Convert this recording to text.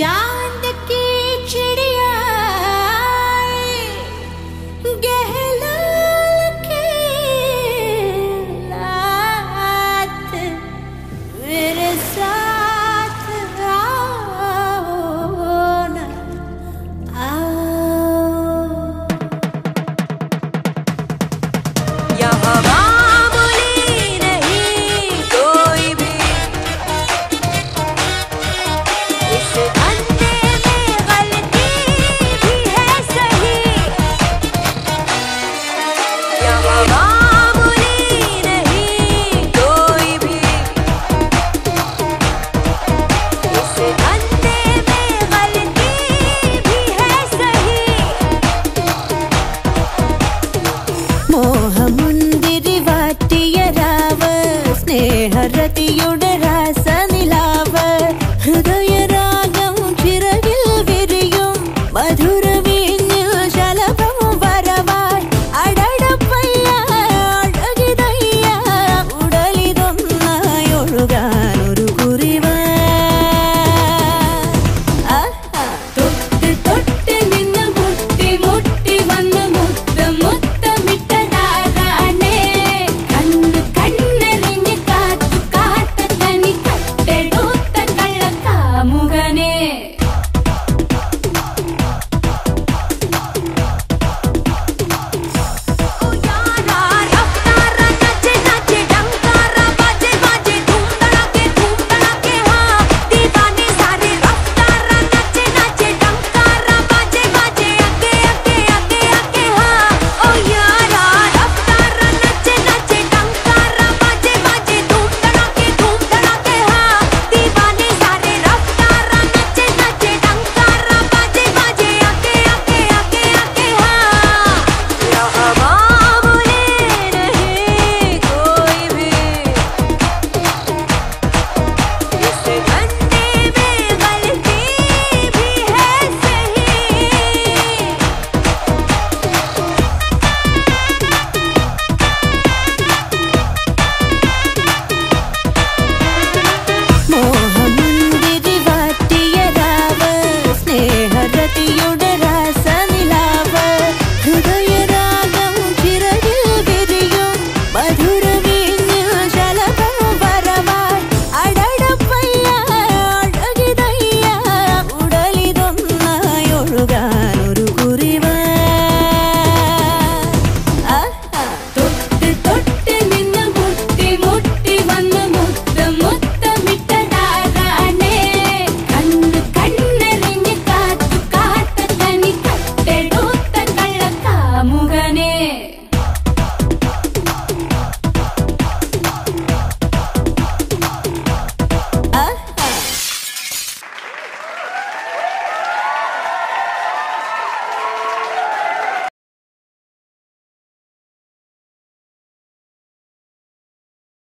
चाँद की चिड़िया गहरे you